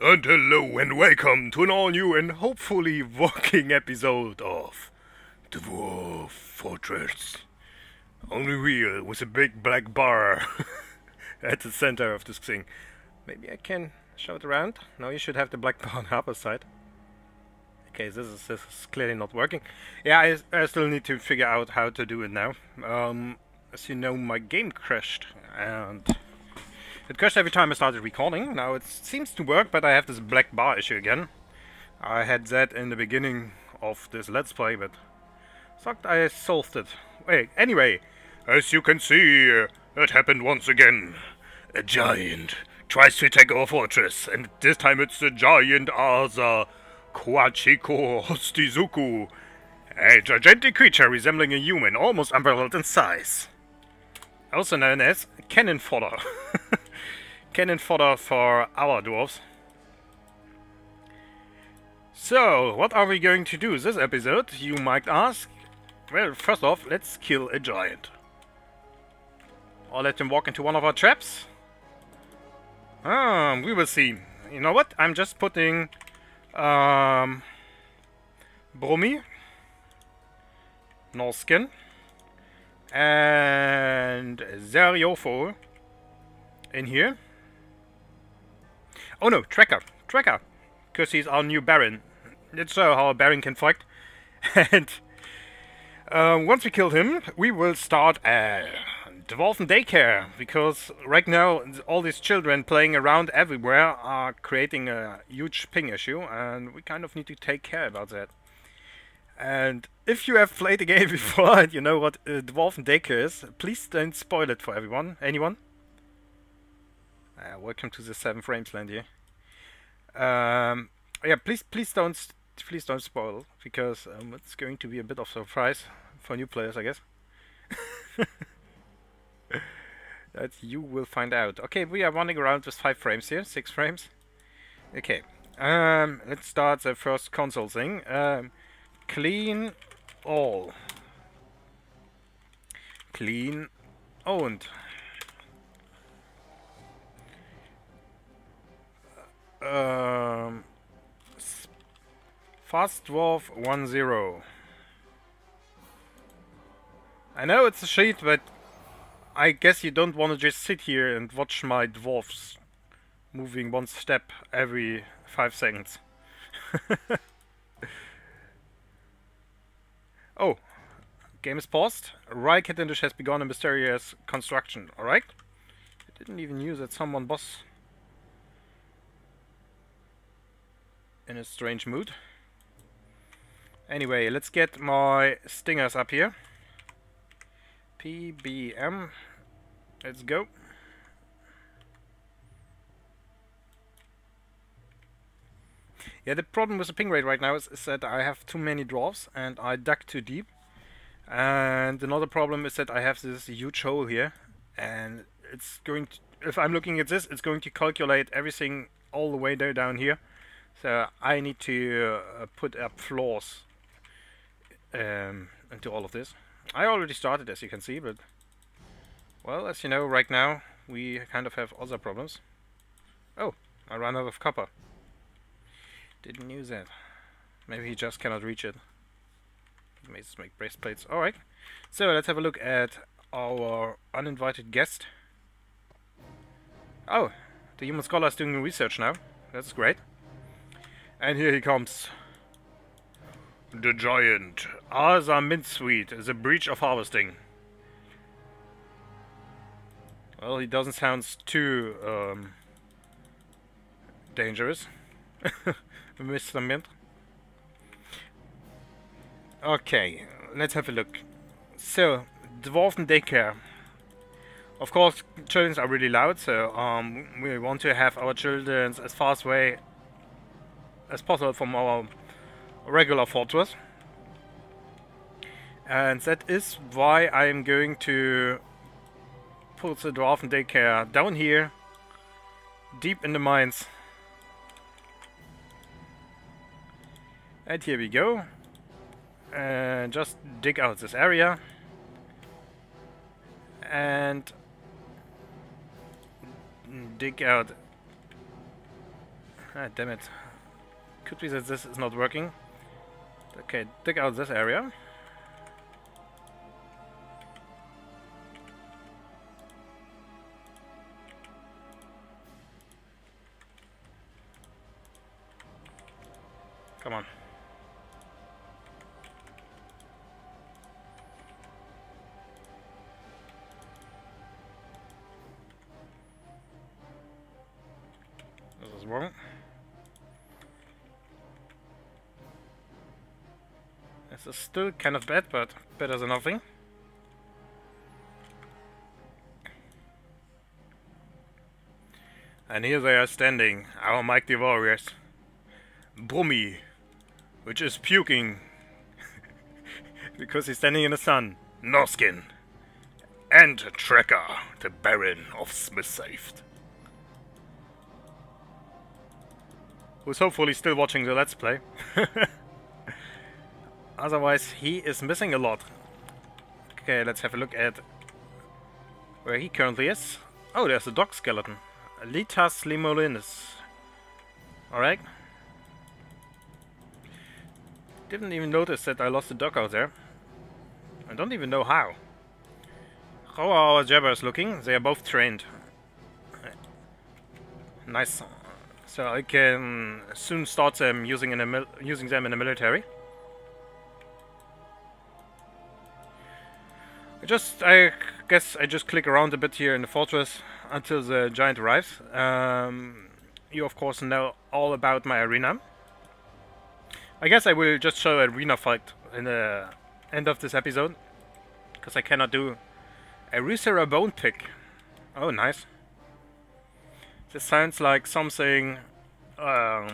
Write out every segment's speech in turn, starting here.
And hello and welcome to an all new and hopefully working episode of Dwarf Fortress. Only real with a big black bar at the center of this thing. Maybe I can show it around. Now you should have the black bar on the upper side. Okay, this is, this is clearly not working. Yeah, I, I still need to figure out how to do it now. Um, as you know, my game crashed and it crashed every time I started recording. Now it seems to work, but I have this black bar issue again. I had that in the beginning of this Let's Play, but sucked I solved it. Wait, anyway, as you can see, uh, it happened once again. A giant tries to take our fortress, and this time it's the giant Asa Kwachiko Hostizuku. A gigantic creature resembling a human, almost unparalleled in size. Also known as cannon fodder. cannon fodder for our dwarves. So, what are we going to do this episode, you might ask? Well, first off, let's kill a giant. Or let him walk into one of our traps? Ah, we will see. You know what? I'm just putting... Um... Brummy. Norskin. And... Zeriofo. In here. Oh no, Tracker. Tracker. Because he's our new Baron. Let's show how a Baron can fight. and... Uh, once we kill him, we will start a Dwarven daycare, because right now all these children playing around everywhere are creating a huge ping issue, and we kind of need to take care about that. And if you have played the game before and you know what uh, Dwarven daycare is, please don't spoil it for everyone. Anyone? Uh, welcome to the Seven Frames land here. Um, yeah, please, please don't please don't spoil because um, it's going to be a bit of surprise for new players, I guess. that you will find out. Okay, we are running around with five frames here, six frames. Okay, um, let's start the first console thing. Um, clean all. Clean owned. Um, Fast Dwarf 1-0. I know it's a sheet, but I guess you don't want to just sit here and watch my dwarfs moving one step every five seconds. oh, game is paused. Rai Cavendish has begun a mysterious construction, alright? I didn't even use that someone boss in a strange mood. Anyway, let's get my stingers up here. PBM. Let's go. Yeah, the problem with the ping rate right now is, is that I have too many dwarfs and I dug too deep. And another problem is that I have this huge hole here and it's going to, if I'm looking at this, it's going to calculate everything all the way there down here. So I need to uh, put up floors um, into all of this. I already started, as you can see, but... Well, as you know, right now, we kind of have other problems. Oh, I ran out of copper. Didn't use that. Maybe he just cannot reach it. Let's make breastplates. Alright. So, let's have a look at our uninvited guest. Oh, the human scholar is doing research now. That's great. And here he comes. The giant. Asa Mincemeat, the breach of harvesting. Well, he doesn't sound too um, dangerous. Mr. Mint. Okay, let's have a look. So, Dwarven Daycare. Of course, children are really loud, so um, we want to have our children as far away as possible from our regular fortress. And that is why I am going to put the Dwarven Daycare down here, deep in the mines. And here we go. And just dig out this area. And dig out... Ah, damn it. Could be that this is not working. Okay, dig out this area. Come on. This is wrong. This is still kind of bad, but better than nothing. And here they are standing, our mighty warriors. Brummy, which is puking because he's standing in the sun. Norskin. And Trekker, the Baron of Smithsaved. Who's hopefully still watching the Let's Play. Otherwise, he is missing a lot. Okay, let's have a look at where he currently is. Oh, there's a dog skeleton. Litas limolinus. Alright. Didn't even notice that I lost the dog out there. I don't even know how. How are our jabbers looking? They are both trained. Nice. So I can soon start them using in a using them in the military. Just, I guess I just click around a bit here in the fortress until the giant arrives. Um, you of course know all about my arena. I guess I will just show arena fight in the end of this episode. Because I cannot do a Resera bone pick. Oh, nice. This sounds like something uh,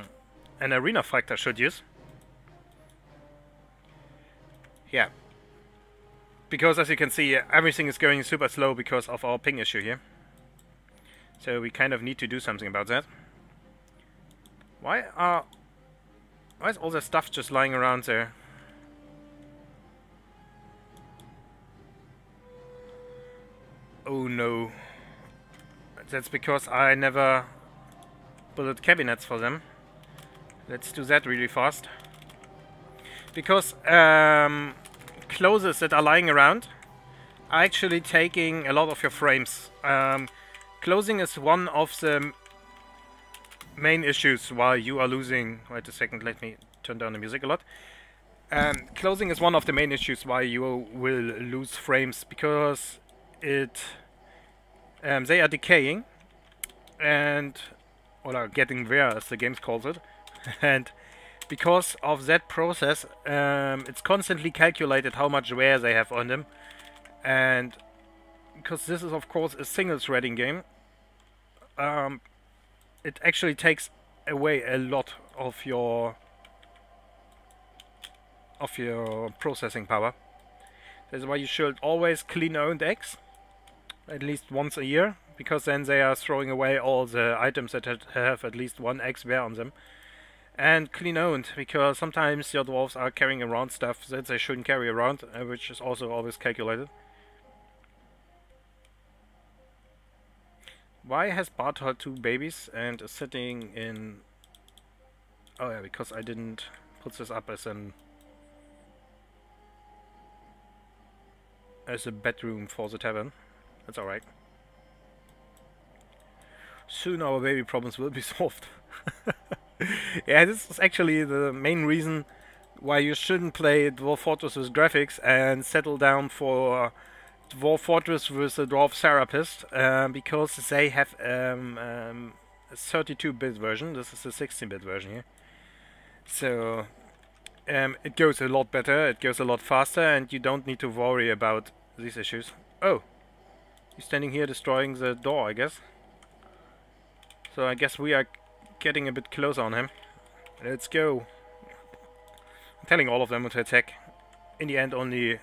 an arena fighter should use. Yeah. Because as you can see, everything is going super slow because of our ping issue here. So we kind of need to do something about that. Why are why is all the stuff just lying around there? Oh no. That's because I never built cabinets for them. Let's do that really fast. Because um, clothes that are lying around are actually taking a lot of your frames. Um, closing is one of the main issues why you are losing. Wait a second, let me turn down the music a lot. Um, closing is one of the main issues why you will lose frames because it um, they are decaying and or are getting wear as the game calls it and because of that process um, it's constantly calculated how much wear they have on them and because this is of course a single threading game um, it actually takes away a lot of your of your processing power. That's why you should always clean owned eggs at least once a year because then they are throwing away all the items that have at least one X wear on them. And clean owned because sometimes your dwarves are carrying around stuff that they shouldn't carry around, uh, which is also always calculated. Why has Bartol two babies and is sitting in... Oh yeah, because I didn't put this up as an... As a bedroom for the tavern. That's alright. Soon our baby problems will be solved. yeah, this is actually the main reason why you shouldn't play Dwarf Fortress with graphics and settle down for Dwarf Fortress with the Dwarf Therapist uh, because they have um, um, a 32-bit version. This is a 16-bit version here. So um, it goes a lot better, it goes a lot faster, and you don't need to worry about these issues. Oh, he's standing here destroying the door, I guess. So I guess we are getting a bit closer on him. Let's go. I'm telling all of them to attack. In the end, only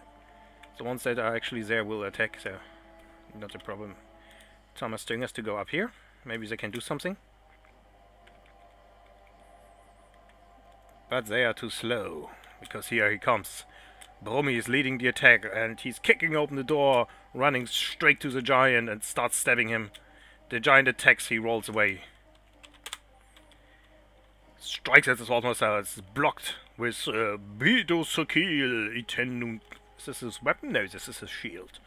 the ones that are actually there will attack, so not a problem. Thomas doing us to go up here. Maybe they can do something. But they are too slow, because here he comes. Brummy is leading the attack, and he's kicking open the door, running straight to the giant, and starts stabbing him. The giant attacks, he rolls away. Strikes at the Swordmaster. It's blocked with uh, Bido Itenun. Is this his weapon? No, this is his shield.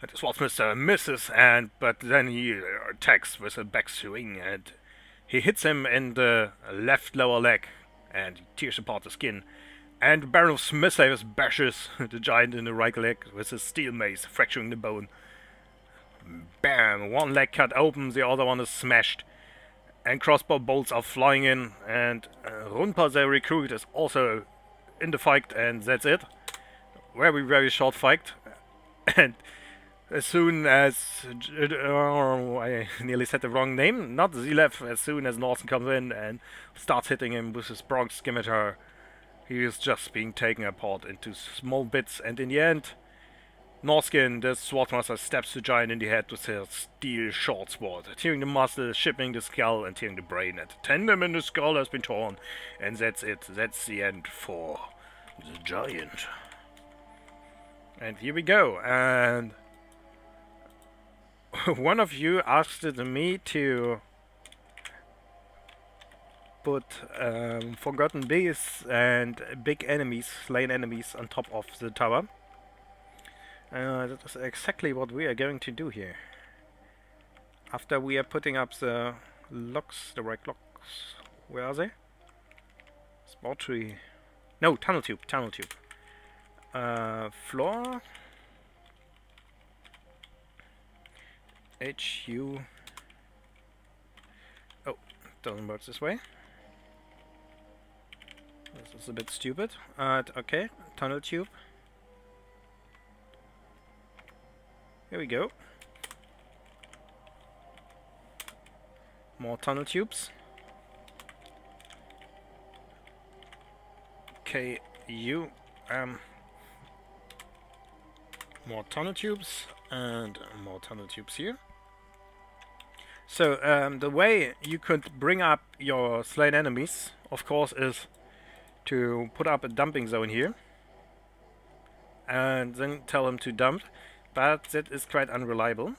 And the Swordmaster misses, and but then he uh, attacks with a back swing, and he hits him in the left lower leg, and tears apart the skin. And Baron of Smithsavers bashes the giant in the right leg with his steel mace, fracturing the bone. Bam! One leg cut open, the other one is smashed. And crossbow bolts are flying in, and uh, Runpa, the recruit, is also in the fight, and that's it. Very, very short fight. and as soon as. Uh, I nearly said the wrong name. Not Zilef, as soon as Norsen comes in and starts hitting him with his Bronx scimitar, he is just being taken apart into small bits, and in the end, Norskin, the Swordmaster, stabs the giant in the head with his steel short sword, tearing the muscle, shipping the skull, and tearing the brain. And the tendon in the skull has been torn, and that's it. That's the end for the giant. And here we go. And one of you asked me to put um, forgotten beasts and big enemies, slain enemies, on top of the tower. Uh, that is exactly what we are going to do here. After we are putting up the locks, the right locks, where are they? Spore tree. No, tunnel tube, tunnel tube. Uh, floor. H U. Oh, doesn't work this way. This is a bit stupid. Uh, okay, tunnel tube. Here we go. More tunnel tubes. Okay, you um more tunnel tubes and more tunnel tubes here. So um, the way you could bring up your slain enemies, of course, is to put up a dumping zone here and then tell them to dump but that is quite unreliable.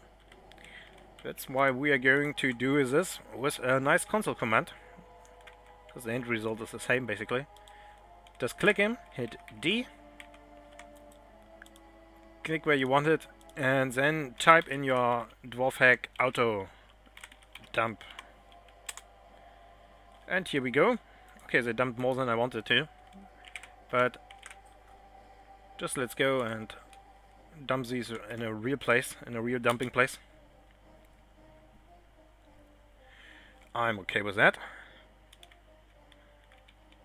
That's why we are going to do this with a nice console command. Because the end result is the same basically. Just click him, hit D, click where you want it, and then type in your dwarf hack auto dump. And here we go. Okay, they dumped more than I wanted to. But just let's go and dump these in a real place, in a real dumping place. I'm okay with that.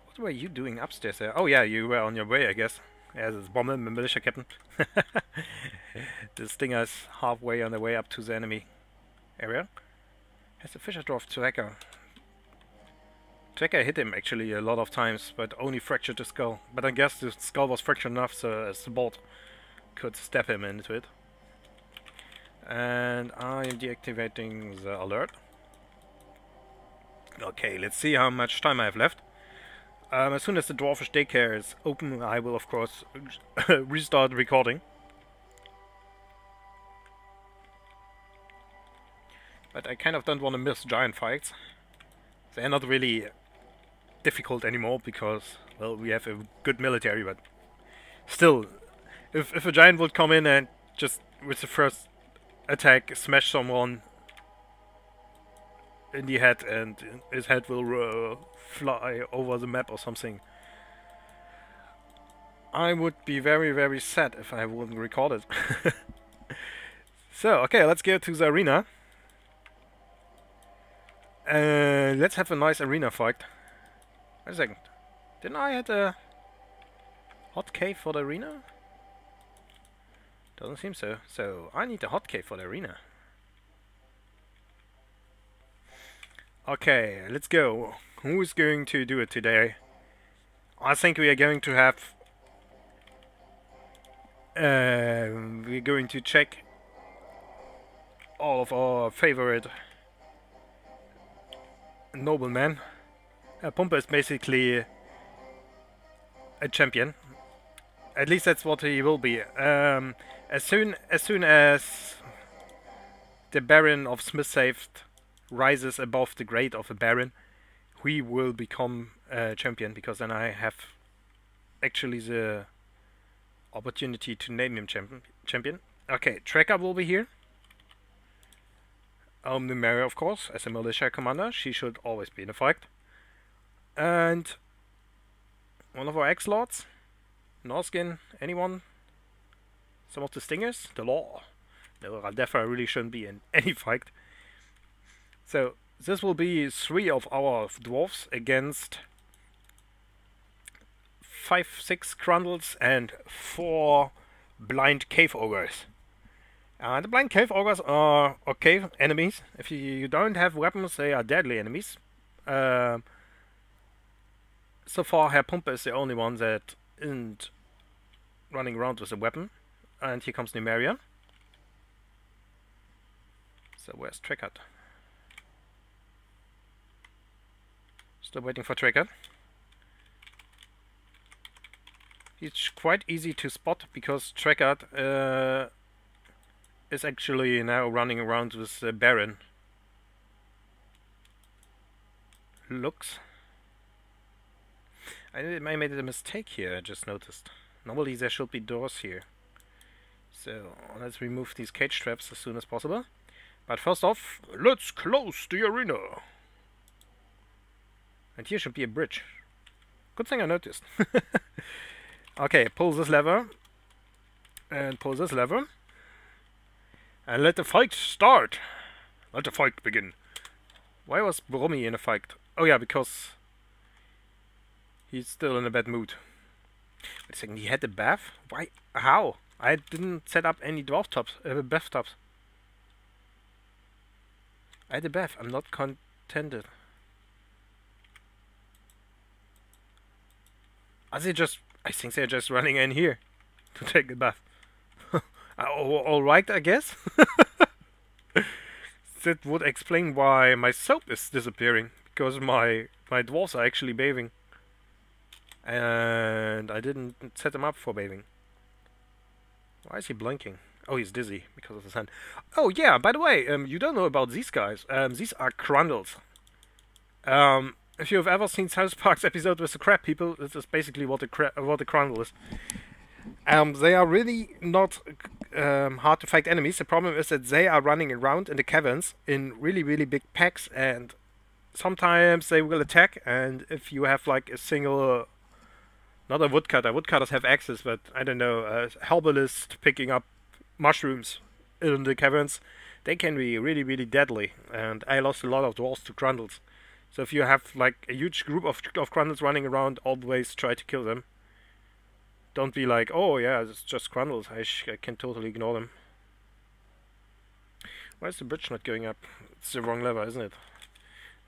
What were you doing upstairs there? Oh yeah, you were on your way, I guess. As it's Bommel, militia captain. the Stinger is halfway on the way up to the enemy area. Has the Fisher Dwarf Tracker. Tracker hit him actually a lot of times, but only fractured the skull. But I guess the skull was fractured enough so as the bolt could step him into it. And I am deactivating the alert. Okay, let's see how much time I have left. Um, as soon as the Dwarfish Daycare is open, I will of course restart recording. But I kind of don't want to miss giant fights. They're not really difficult anymore because, well, we have a good military, but still, if if a giant would come in and just with the first attack smash someone in the head and his head will uh, fly over the map or something. I would be very very sad if I wouldn't record it. so okay, let's go to the arena. Uh, let's have a nice arena fight. Wait a second. Didn't I had a hotkey for the arena? Doesn't seem so. So I need a hotkey for the arena. Okay, let's go. Who is going to do it today? I think we are going to have... Uh, we're going to check all of our favorite noblemen. Uh, is basically a champion. At least that's what he will be. Um, as soon as soon as the Baron of Smithsaved rises above the grade of a Baron, we will become a champion because then I have actually the opportunity to name him champion. Champion. Okay, Tracker will be here. Um, the Mary, of course, as a militia commander, she should always be in the fight. And one of our ex-lords, Norskin, anyone? Some of the stingers? The law. No, Raldefa really shouldn't be in any fight. So, this will be three of our dwarfs against five, six Crundles and four blind cave ogres. Uh, the blind cave ogres are okay enemies. If you, you don't have weapons, they are deadly enemies. Uh, so far, Herr Pumpe is the only one that isn't running around with a weapon. And here comes Nymeria. So where's Trickard? Still waiting for Trickard. It's quite easy to spot because Trickard uh, is actually now running around with uh, Baron. Looks. I made a mistake here, I just noticed. Normally there should be doors here. So let's remove these cage traps as soon as possible. But first off, let's close the arena. And here should be a bridge. Good thing I noticed. okay, pull this lever. And pull this lever. And let the fight start. Let the fight begin. Why was Boromir in a fight? Oh yeah, because he's still in a bad mood. Wait a second, he had a bath? Why? How? I didn't set up any dwarf tops, uh, bathtubs. I had a bath. I'm not contented. Are they just... I think they're just running in here to take a bath. Uh, Alright, I guess. that would explain why my soap is disappearing. Because my, my dwarves are actually bathing. And I didn't set them up for bathing. Why is he blinking? Oh, he's dizzy because of the sun. Oh, yeah, by the way, um, you don't know about these guys. Um, these are Crundles. Um, if you've ever seen South Park's episode with the crab people, this is basically what the cra- what the Crundle is. Um, they are really not um, hard to fight enemies. The problem is that they are running around in the caverns in really, really big packs, and sometimes they will attack. And if you have like a single, not a woodcutter, woodcutters have axes, but I don't know, a herbalist picking up mushrooms in the caverns, they can be really, really deadly. And I lost a lot of dwarves to Crundles. So if you have like a huge group of of Crundles running around, always try to kill them. Don't be like, oh yeah, it's just Crundles. I, I can totally ignore them. Why is the bridge not going up? It's the wrong lever, isn't it?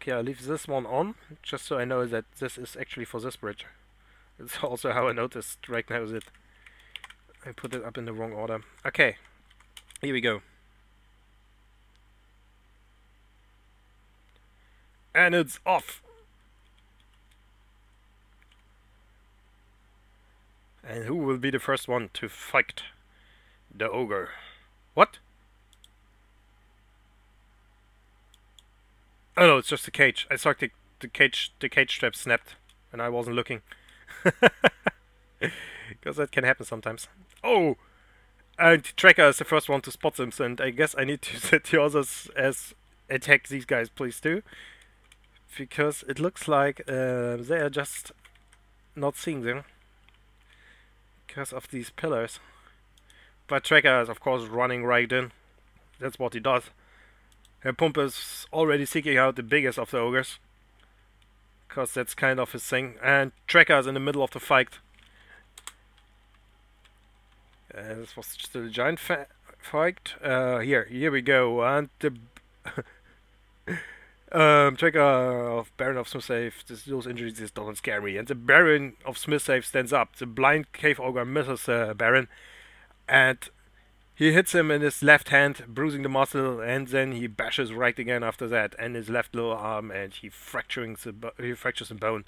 Okay, I'll leave this one on, just so I know that this is actually for this bridge. It's also how I noticed right now is that I put it up in the wrong order. Okay, here we go. And it's off! And who will be the first one to fight the ogre? What? Oh no, it's just the cage. I saw the, the cage the cage strap snapped and I wasn't looking. Because that can happen sometimes. Oh! And Tracker is the first one to spot them, and I guess I need to set the others as attack these guys, please, too. Because it looks like uh, they are just not seeing them because of these pillars. But Tracker is of course running right in. That's what he does. Herr Pump is already seeking out the biggest of the ogres. Because that's kind of his thing. And Tracker is in the middle of the fight. Uh, this was just a giant fight. Uh, here, here we go. And the um, Tracker of Baron of Smithsafe, those injuries just don't scare me. And the Baron of Smithsafe stands up. The blind cave ogre misses uh, Baron, and he hits him in his left hand, bruising the muscle, and then he bashes right again after that, and his left lower arm, and he fracturing the he fractures the bone.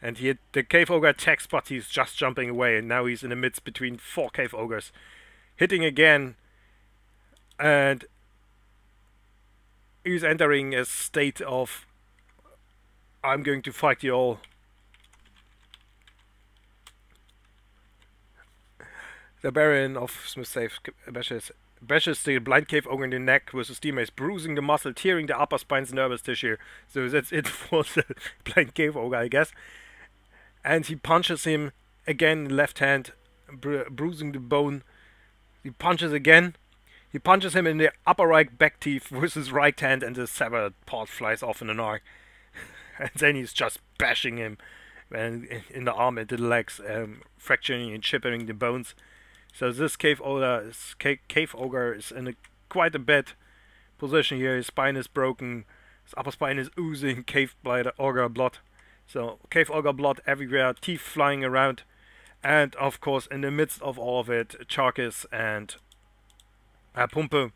And he the cave ogre attacks, but he's just jumping away, and now he's in the midst between four cave ogres, hitting again, and he's entering a state of I'm going to fight you all. The Baron of Smith Safe bashes, bashes the blind cave ogre in the neck with his teammates, bruising the muscle, tearing the upper spine's nervous tissue. So that's it for the blind cave ogre, I guess. And he punches him again, left hand, bru- bruising the bone. He punches again. He punches him in the upper right back teeth with his right hand, and the severed part flies off in an arc. and then he's just bashing him and in the arm and the legs, um, fracturing and chipping the bones. So this cave ogre, is, uh, cave, ogre is in a, quite a bad position here. His spine is broken, his upper spine is oozing cave blood, ogre blood. So cave ogre blood everywhere, teeth flying around, and of course in the midst of all of it, Charkis and Herr Pumpe.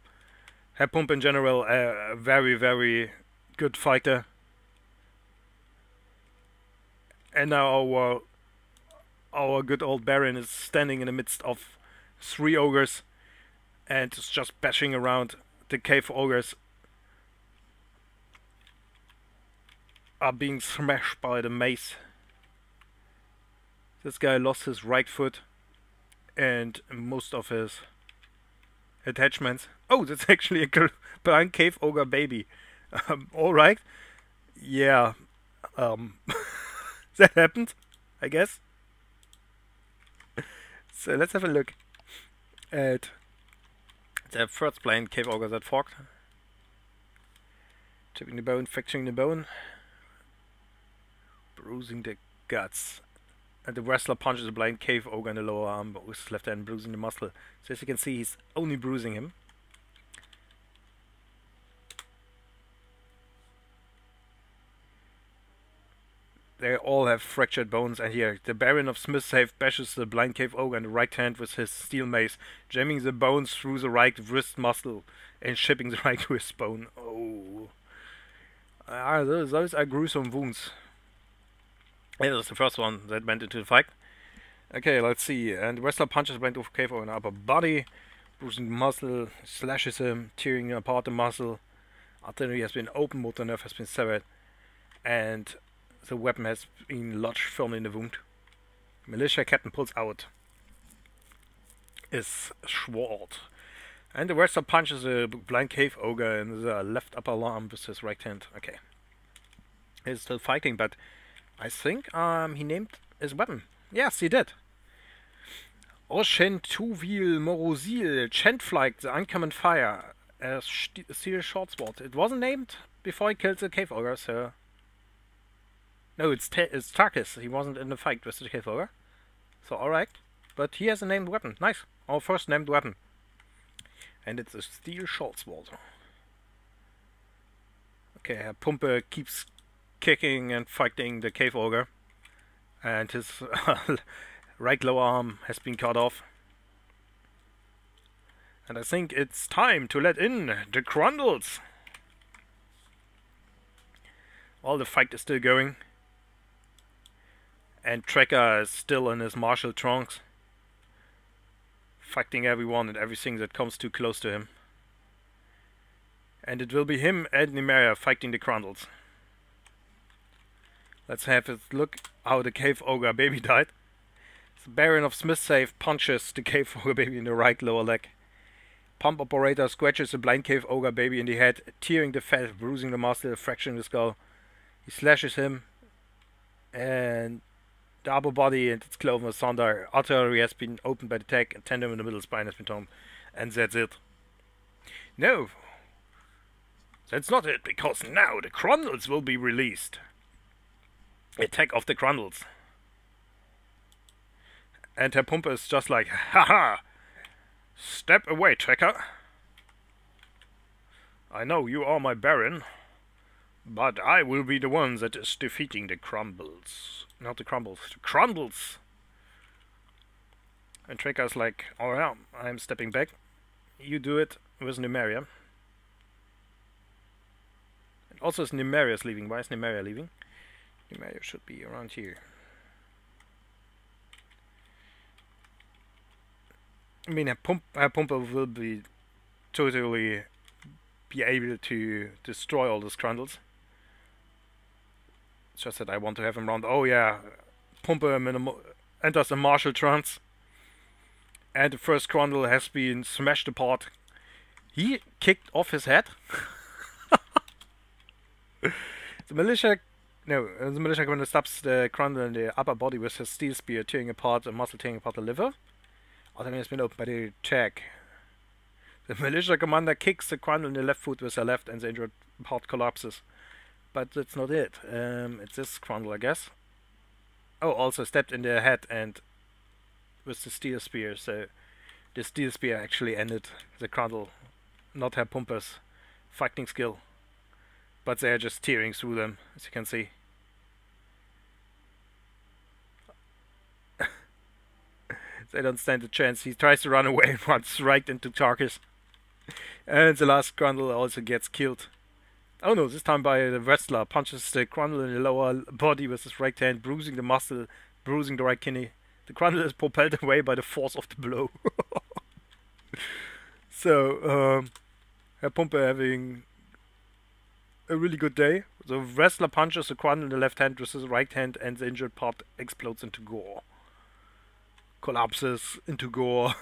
Herr Pumpe in general, a very very good fighter. And now our our good old Baron is standing in the midst of three ogres and is just bashing around the cave ogres are being smashed by the mace. This guy lost his right foot and most of his attachments. Oh, that's actually a blind cave ogre baby. Um, Alright. Yeah. Um, that happened, I guess. So let's have a look at the first plane cave ogre that forked. Chipping the bone, fracturing the bone, bruising the guts. And the wrestler punches the blind cave ogre in the lower arm but with his left hand, bruising the muscle. So as you can see, he's only bruising him. They all have fractured bones, and here the Baron of Smithsafe bashes the blind cave ogre in the right hand with his steel mace, jamming the bones through the right wrist muscle and shipping the right wrist bone. Oh, ah, those, those are gruesome wounds. Yeah, that's the first one that went into the fight. Okay, let's see. And wrestler punches the blind cave ogre in the upper body, bruising muscle, slashes him, tearing apart the muscle. Artery has been opened, motor nerve has been severed, and the weapon has been lodged firmly in the wound. Militia captain pulls out his sword. And the wrestler punches a blind cave ogre in the left upper arm with his right hand. Okay. He's still fighting, but I think um, he named his weapon. Yes, he did. Oshen Tuvil Morosil, Chentflike, the uncommon fire, a steel short sword. It wasn't named before he killed the cave ogre, so no, it's Te it's Tarkis. He wasn't in the fight with the cave ogre. So alright. But he has a named weapon. Nice. Our first named weapon. And it's a steel sword. Okay, Pumpe keeps kicking and fighting the cave ogre. And his right lower arm has been cut off. And I think it's time to let in the Crundles. While the fight is still going. And Trekker is still in his martial trunks, fighting everyone and everything that comes too close to him. And it will be him and Nymeria fighting the Crundles. Let's have a look how the cave ogre baby died. The Baron of Smithsafe punches the cave ogre baby in the right lower leg. Pump operator scratches the blind cave ogre baby in the head, tearing the fat, bruising the muscle, fracturing the skull. He slashes him, and the upper body and its cloven asunder. Artillery has been opened by the tech, and tendon in the middle spine has been torn. And that's it. No. That's not it, because now the Crundles will be released. Attack of the Crundles. And Herr Pumpe is just like, haha! Step away, Trekker. I know you are my Baron, but I will be the one that is defeating the Crumbles. Not the Crumbles, the Crundles! And Trekker's like, oh yeah, I'm stepping back. You do it with Nymeria. And also is Nymeria's leaving. Why is Nymeria leaving? Nymeria should be around here. I mean, a pump, a pumper will be totally be able to destroy all the Crundles. Just that I want to have him round. Oh yeah, Pumper him in a enters a martial trance. And the first Crondle has been smashed apart. He kicked off his head. the militia, no, the militia commander stabs the Crondle in the upper body with his steel spear, tearing apart the muscle, tearing apart the liver. Autonomy has been opened by the attack. The militia commander kicks the Crondle in the left foot with her left, and the injured part collapses. But that's not it. Um, it's this Crondle, I guess. Oh, also stepped in the head and with the steel spear. So the steel spear actually ended the Crondle, not her Pumper's fighting skill. But they're just tearing through them, as you can see. they don't stand a chance. He tries to run away and runs right into Tarkus. And the last Crondle also gets killed. Oh no, this time by the wrestler. Punches the Crondle in the lower body with his right hand, bruising the muscle, bruising the right kidney. The Crondle is propelled away by the force of the blow. so, um, Herr Pumpe having a really good day. The wrestler punches the Crondle in the left hand with his right hand, and the injured part explodes into gore. Collapses into gore.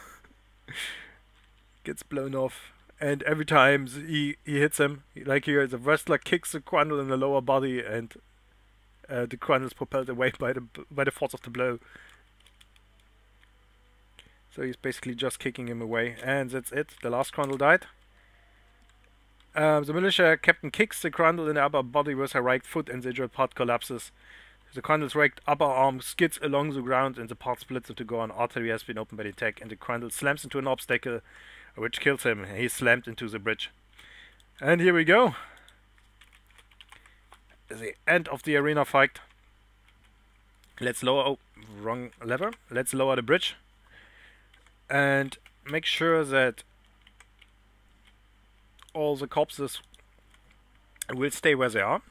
Gets blown off and every time he he hits him, like here, the wrestler kicks the Crondle in the lower body, and uh, the Crondle is propelled away by the by the force of the blow. So he's basically just kicking him away, and that's it. The last Crondle died. Um, the militia captain kicks the Crondle in the upper body with her right foot, and the injured part collapses. The Crondle's right upper arm skids along the ground, and the part splits into gore. An artery has been opened by the attack, and the Crondle slams into an obstacle which kills him. He's slammed into the bridge. And here we go. The end of the arena fight. Let's lower. Oh, wrong lever. Let's lower the bridge. And make sure that all the corpses will stay where they are.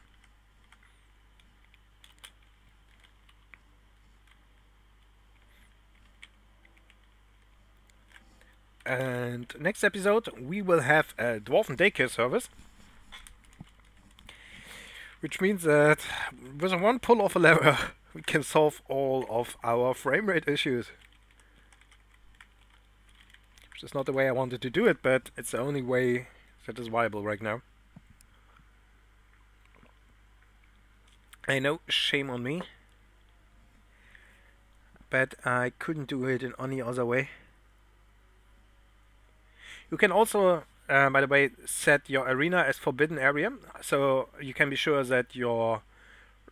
And next episode, we will have a Dwarven daycare service. Which means that with one pull of a lever, we can solve all of our frame rate issues. Which is not the way I wanted to do it, but it's the only way that is viable right now. I know, shame on me. But I couldn't do it in any other way. You can also, uh, by the way, set your arena as forbidden area, so you can be sure that your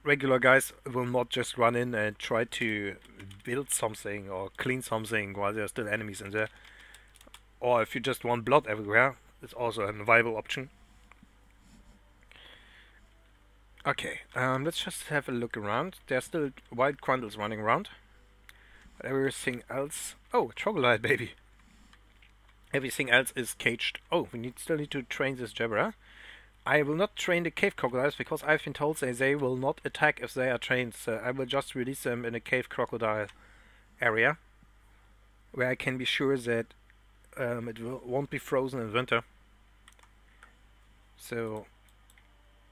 regular guys will not just run in and try to build something or clean something while there are still enemies in there. Or if you just want blood everywhere, it's also a viable option. Okay, um, let's just have a look around. There are still wild Crondles running around. But everything else... Oh, troglodyte baby! Everything else is caged. Oh, we need still need to train this Jabra. I will not train the cave crocodiles because I've been told that they will not attack if they are trained. So I will just release them in a cave crocodile area where I can be sure that um, it will, won't be frozen in winter. So,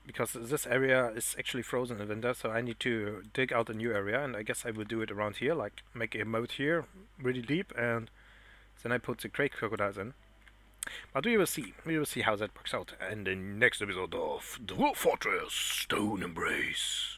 because this area is actually frozen in winter, so I need to dig out a new area, and I guess I will do it around here, like make a moat here, really deep, and then I put the great crocodiles in. But we will see. We will see how that works out in the next episode of Dwarf Fortress Stoneembrace.